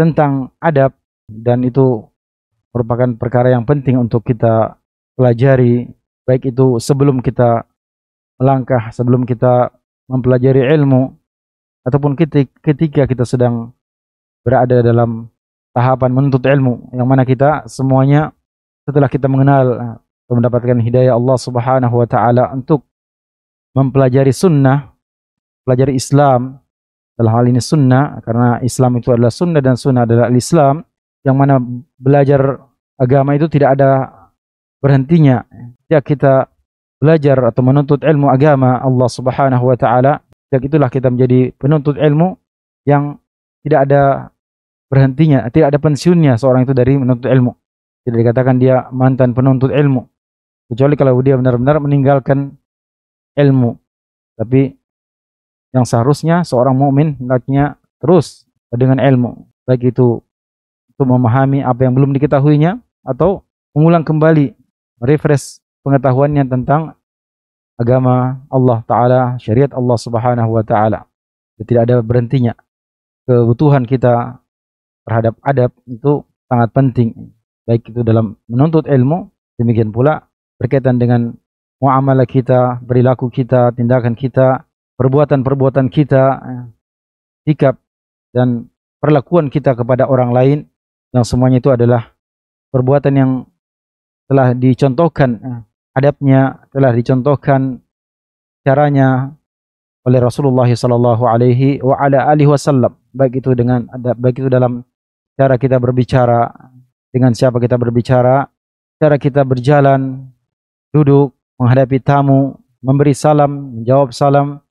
tentang adab dan itu merupakan perkara yang penting untuk kita pelajari baik itu sebelum kita melangkah sebelum kita mempelajari ilmu ataupun ketika kita sedang berada dalam tahapan menuntut ilmu yang mana kita semuanya setelah kita mengenal atau mendapatkan hidayah Allah Subhanahu wa taala untuk mempelajari sunnah, pelajari Islam dalam hal ini sunnah karena Islam itu adalah sunnah dan sunnah adalah Islam yang mana belajar agama itu tidak ada berhentinya. Ya kita belajar atau menuntut ilmu agama Allah Subhanahu wa taala, sejak itulah kita menjadi penuntut ilmu yang tidak ada berhentinya, tidak ada pensiunnya seorang itu dari menuntut ilmu. Tidak dikatakan dia mantan penuntut ilmu. Kecuali kalau dia benar-benar meninggalkan ilmu. Tapi yang seharusnya seorang mukmin hendaknya terus dengan ilmu, baik itu untuk memahami apa yang belum diketahuinya atau mengulang kembali refresh pengetahuannya tentang agama Allah taala, syariat Allah Subhanahu wa taala. Tidak ada berhentinya. Kebutuhan kita terhadap adab itu sangat penting baik itu dalam menuntut ilmu demikian pula berkaitan dengan muamalah kita perilaku kita tindakan kita perbuatan-perbuatan kita sikap dan perlakuan kita kepada orang lain yang semuanya itu adalah perbuatan yang telah dicontohkan adabnya telah dicontohkan caranya oleh Rasulullah sallallahu alaihi wa ala alihi wasallam. Baik itu dengan adab baik itu dalam cara kita berbicara, dengan siapa kita berbicara, cara kita berjalan, duduk, menghadapi tamu, memberi salam, menjawab salam,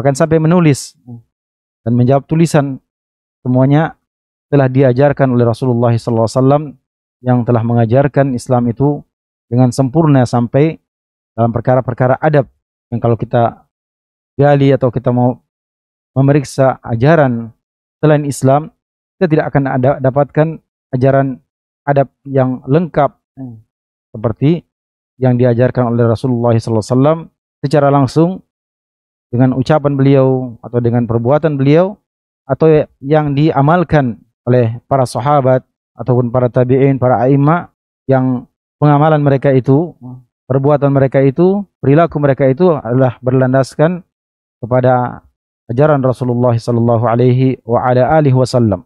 bahkan sampai menulis dan menjawab tulisan semuanya telah diajarkan oleh Rasulullah SAW yang telah mengajarkan Islam itu dengan sempurna sampai dalam perkara-perkara adab yang kalau kita gali atau kita mau memeriksa ajaran selain Islam kita tidak akan ada dapatkan ajaran adab yang lengkap hmm. seperti yang diajarkan oleh Rasulullah SAW secara langsung dengan ucapan beliau atau dengan perbuatan beliau atau yang diamalkan oleh para sahabat ataupun para tabi'in, para aima yang pengamalan mereka itu, perbuatan mereka itu, perilaku mereka itu adalah berlandaskan kepada ajaran Rasulullah sallallahu alaihi wa ala alihi wasallam.